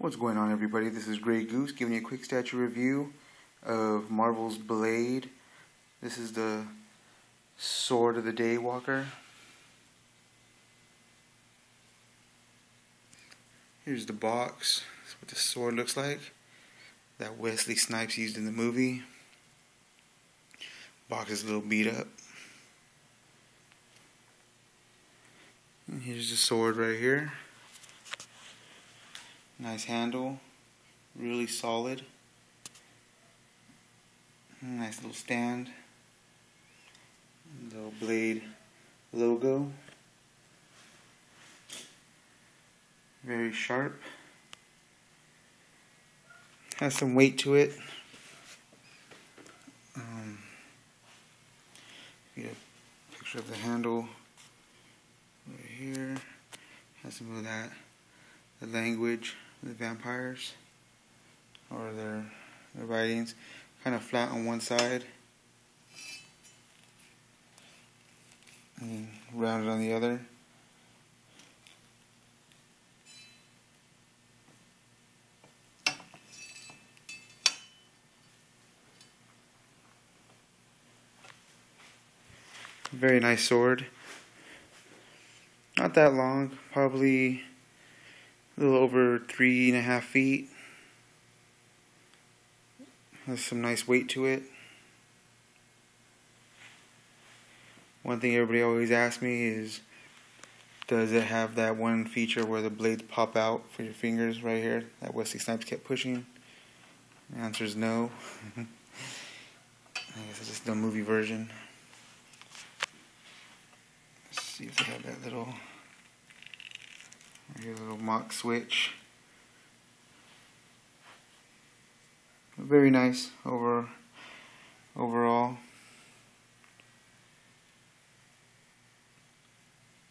What's going on everybody? This is Grey Goose giving you a quick statue review of Marvel's Blade. This is the Sword of the Daywalker. Here's the box. That's what the sword looks like. That Wesley Snipes used in the movie. Box is a little beat up. And here's the sword right here. Nice handle, really solid. Nice little stand. Little blade logo. Very sharp. Has some weight to it. Um, get a picture of the handle right here. Has some of that, the language the vampires or their their writings kind of flat on one side and rounded on the other. Very nice sword. Not that long probably a little over three and a half feet. Has some nice weight to it. One thing everybody always asks me is, does it have that one feature where the blades pop out for your fingers right here that Wesley Snipes kept pushing? The answer is no. I guess it's just the movie version. Let's see if they have that little Here's a little mock switch. Very nice over overall.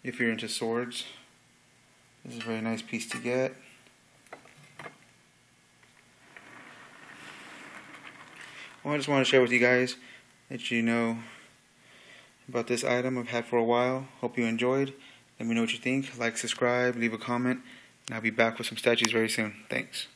If you're into swords, this is a very nice piece to get. Well, I just want to share with you guys that you know about this item I've had for a while. Hope you enjoyed. Let me know what you think. Like, subscribe, leave a comment, and I'll be back with some statues very soon. Thanks.